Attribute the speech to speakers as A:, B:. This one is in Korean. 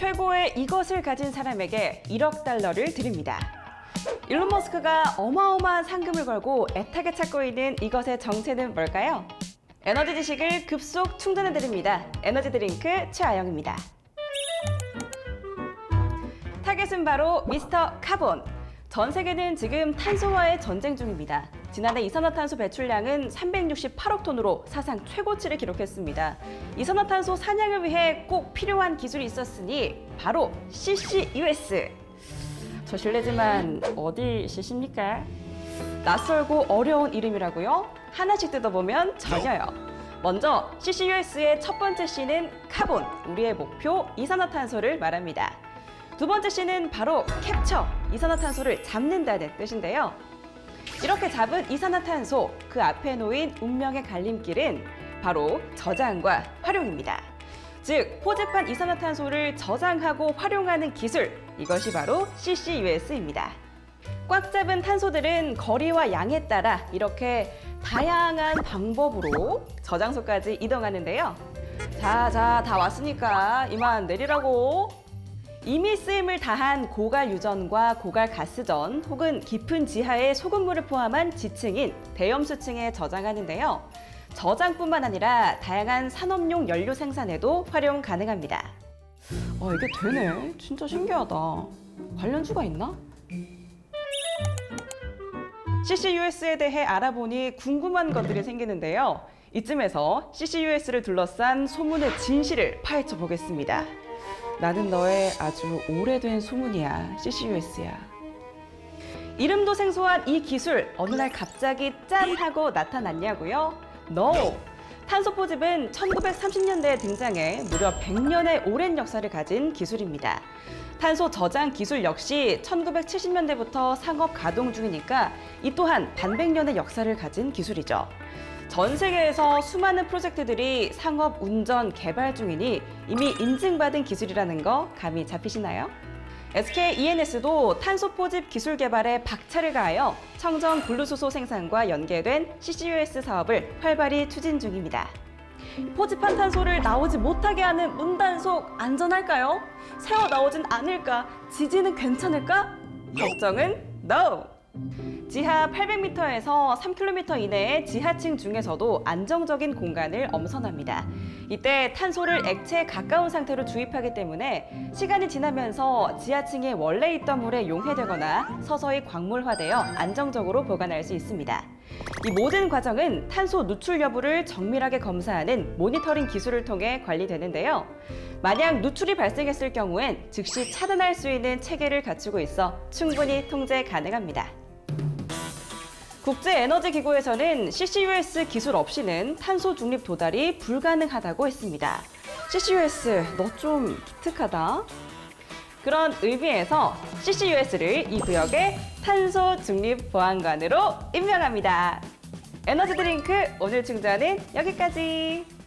A: 최고의 이것을 가진 사람에게 1억 달러를 드립니다. 일론 머스크가 어마어마한 상금을 걸고 애타게 찾고 있는 이것의 정체는 뭘까요? 에너지 지식을 급속 충전해 드립니다. 에너지 드링크 최아영입니다. 타겟은 바로 Mister Carbon. 전 세계는 지금 탄소와의 전쟁 중입니다. 지난해 이산화탄소 배출량은 368억 톤으로 사상 최고치를 기록했습니다. 이산화탄소 사냥을 위해 꼭 필요한 기술이 있었으니 바로 CCUS. 저 실례지만 어디 CC입니까? 낯설고 어려운 이름이라고요? 하나씩 뜯어보면 전혀요. 먼저 CCUS의 첫 번째 C는 carbon, 우리의 목표 이산화탄소를 말합니다. 두 번째 C는 바로 캡처, 이산화탄소를 잡는다는 뜻인데요. 이렇게 잡은 이산화탄소, 그 앞에 놓인 운명의 갈림길은 바로 저장과 활용입니다. 즉, 포집한 이산화탄소를 저장하고 활용하는 기술, 이것이 바로 CCUS입니다. 꽉 잡은 탄소들은 거리와 양에 따라 이렇게 다양한 방법으로 저장소까지 이동하는데요. 자, 자, 다 왔으니까 이만 내리라고. 이미 쓰임을 다한 고갈 유전과 고갈 가스전 혹은 깊은 지하의 소금물을 포함한 지층인 대염수층에 저장하는데요. 저장뿐만 아니라 다양한 산업용 연료 생산에도 활용 가능합니다. 아, 이게 되네. 진짜 신기하다. 관련주가 있나? CCUS에 대해 알아보니 궁금한 것들이 생기는데요. 이쯤에서 CCUS를 둘러싼 소문의 진실을 파헤쳐 보겠습니다. 나는 너의 아주 오래된 소문이야, CCUS야. 이름도 생소한 이 기술 어느 날 갑자기 짠 하고 나타났냐고요? No! 탄소 포집은 1930년대에 등장해 무려 100년의 오랜 역사를 가진 기술입니다. 탄소 저장 기술 역시 1970년대부터 상업 가동 중이니까 이 또한 반백년의 역사를 가진 기술이죠. 전 세계에서 수많은 프로젝트들이 상업 운전 개발 중이니 이미 인증받은 기술이라는 거 감이 잡히시나요? SK ENS도 탄소 포집 기술 개발에 박차를 가하여 청정 블루수소 생산과 연계된 CCUS 사업을 활발히 추진 중입니다. 포집한 탄소를 나오지 못하게 하는 문단속 안전할까요? 새어 나오진 않을까? 지지는 괜찮을까? 걱정은 NO! 지하 800m에서 3km 이내의 지하층 중에서도 안정적인 공간을 엄선합니다. 이때 탄소를 액체에 가까운 상태로 주입하기 때문에 시간이 지나면서 지하층에 원래 있던 물에 용해되거나 서서히 광물화되어 안정적으로 보관할 수 있습니다. 이 모든 과정은 탄소 누출 여부를 정밀하게 검사하는 모니터링 기술을 통해 관리되는데요. 만약 누출이 발생했을 경우엔 즉시 차단할 수 있는 체계를 갖추고 있어 충분히 통제 가능합니다. 국제에너지기구에서는 CCUS 기술 없이는 탄소 중립 도달이 불가능하다고 했습니다. CCUS, 너 좀 기특하다. 그런 의미에서 CCUS를 이 구역의 탄소 중립 보안관으로 임명합니다. 에너지 드링크 오늘 충전은 여기까지.